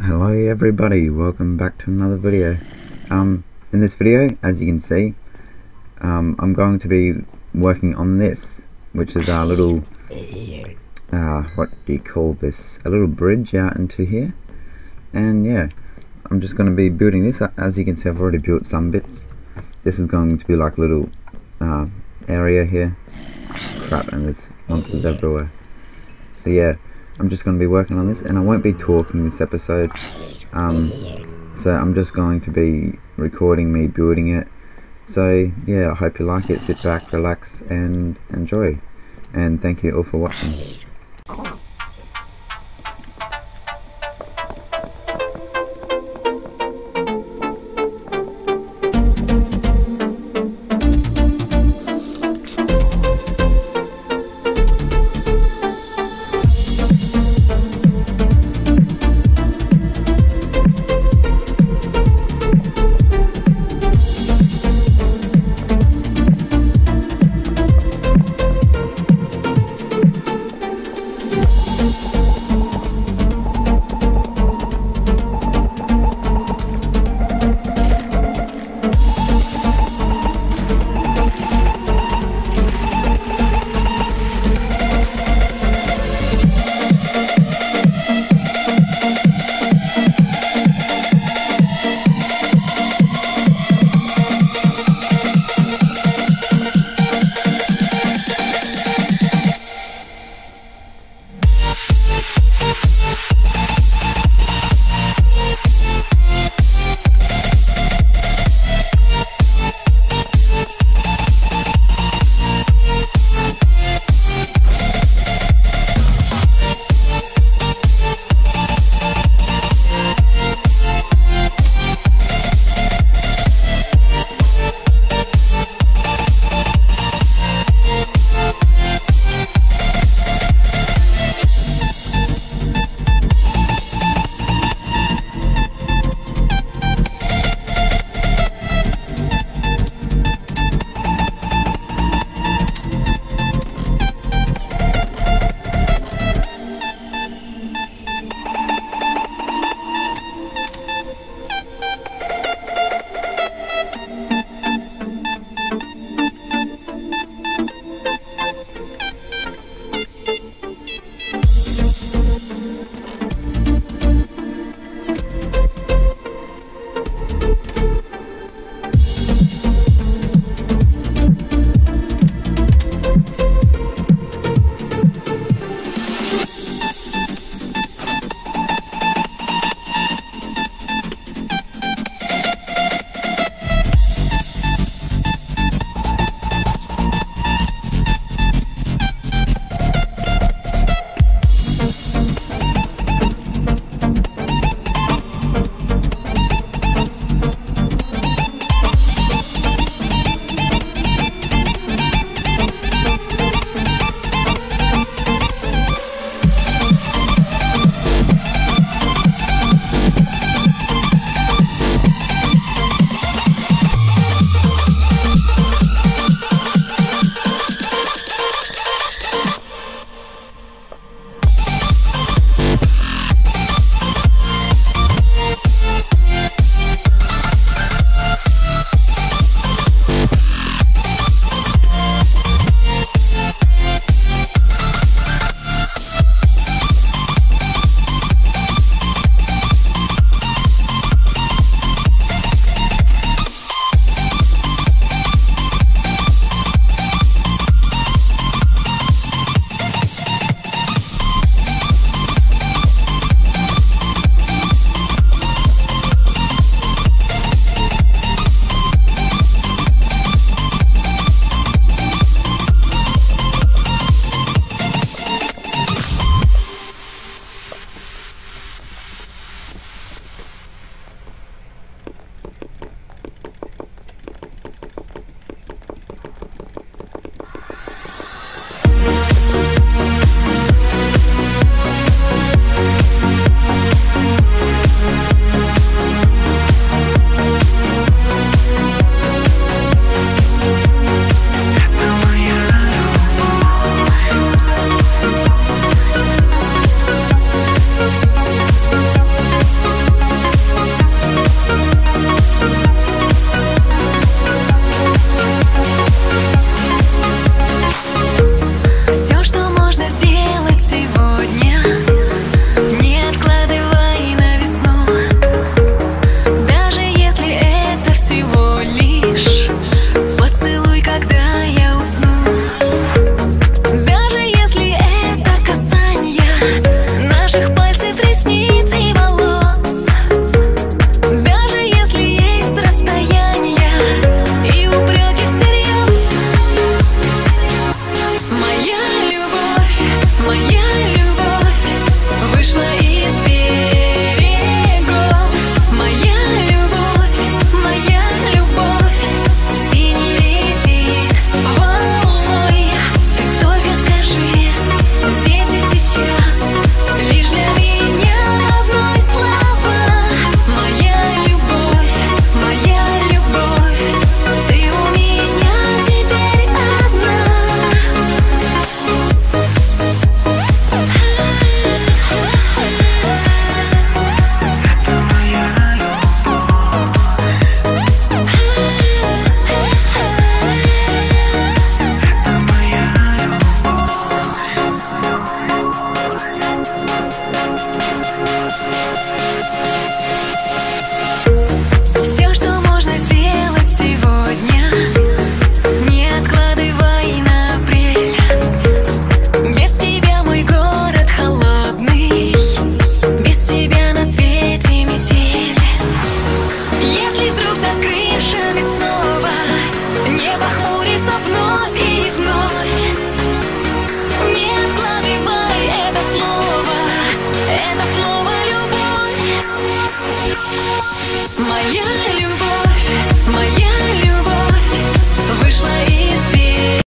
Hello everybody, welcome back to another video. Um, in this video, as you can see, um, I'm going to be working on this, which is our little, uh, what do you call this, a little bridge out into here. And yeah, I'm just going to be building this, as you can see I've already built some bits. This is going to be like a little uh, area here. Crap, and there's monsters everywhere. So yeah, I'm just going to be working on this and I won't be talking this episode um, so I'm just going to be recording me building it. So yeah I hope you like it. Sit back relax and enjoy. And thank you all for watching